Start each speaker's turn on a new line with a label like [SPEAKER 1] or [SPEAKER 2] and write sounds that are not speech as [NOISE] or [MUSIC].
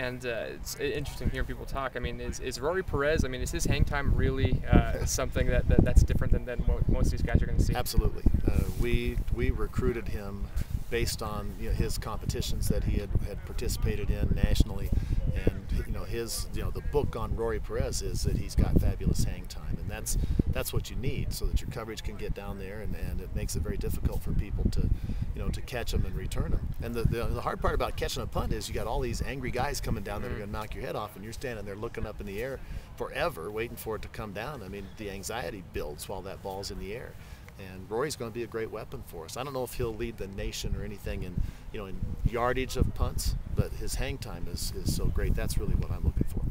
[SPEAKER 1] and uh, it's interesting hearing people talk. I mean, is, is Rory Perez? I mean, is his hang time really uh, [LAUGHS] something that, that, that's different than, than what most of these guys are going to see?
[SPEAKER 2] Absolutely. Uh, we we recruited him based on you know, his competitions that he had, had participated in nationally, and his you know the book on Rory Perez is that he's got fabulous hang time, and that's that's what you need so that your coverage can get down there, and, and it makes it very difficult for people to you know to catch them and return them. And the, the, the hard part about catching a punt is you got all these angry guys coming down that are mm. going to knock your head off, and you're standing there looking up in the air forever waiting for it to come down. I mean, the anxiety builds while that ball's in the air and Rory's going to be a great weapon for us. I don't know if he'll lead the nation or anything in you know in yardage of punts, but his hang time is, is so great. That's really what I'm looking for.